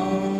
Oh.